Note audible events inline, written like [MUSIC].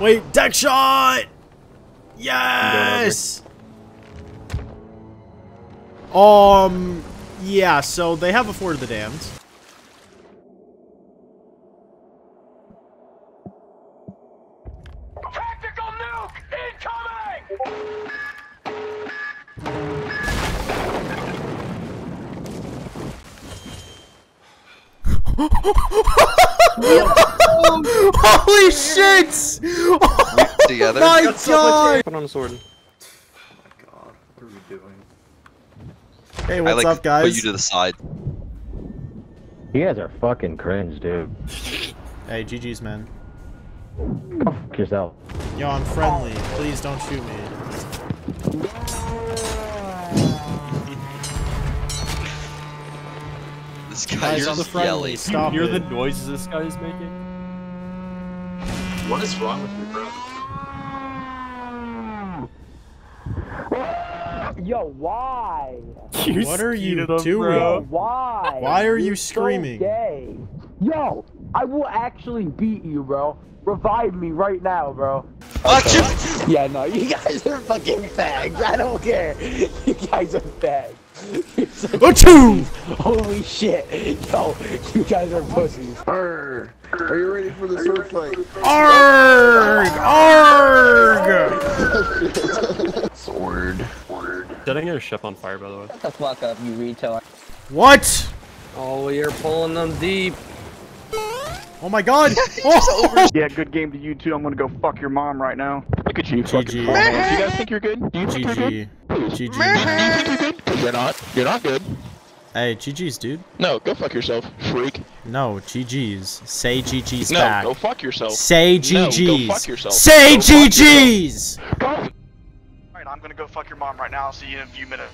Wait, deck shot! Yes! Um, yeah, so they have a Fort of the Damned. Tactical nuke incoming! Holy shit! Oh Together. my Got so god! Put on a sword. God, what are we doing? Hey, I what's like up, put guys? you to the side. You guys are fucking cringe, dude. Hey, GG's, man. Go fuck yourself. Yo, I'm friendly. Please don't shoot me. This guy, Guys, you're I'm just friendly. yelling. Stop Hear it. the noises this guy is making? What is wrong with you, bro? Yo, why? [LAUGHS] You What are you skeeted doing? bro. Why? Why are you You're so screaming? gay. Yo, I will actually beat you, bro. Revive me right now, bro. Fuck you! Yeah, no, you guys are fucking fags. I don't care. You guys are fags. You're so- Achoo! Holy shit. Yo, you guys are pussies. Arr! Are you ready for the sword fight? Arg! Arg! Sword. Did I get a ship on fire, by the way. Shut the fuck up, you retard. What? Oh, you're pulling them deep. Oh my god! [LAUGHS] Oh! Yeah, good game to you too. I'm gonna go fuck your mom right now. Look at you, fucking GG. bum ass. You guys think you're good? Do you think you're good? GG. GG. Do you think you're good? 'Cause You're not. You're not good. Hey, GG's, dude. No, go fuck yourself, freak. No, GG's. Say GG's No, back. go fuck yourself. Say GG's. No, go fuck yourself. Say Go GG's! Alright, I'm gonna go fuck your mom right now. I'll see you in a few minutes.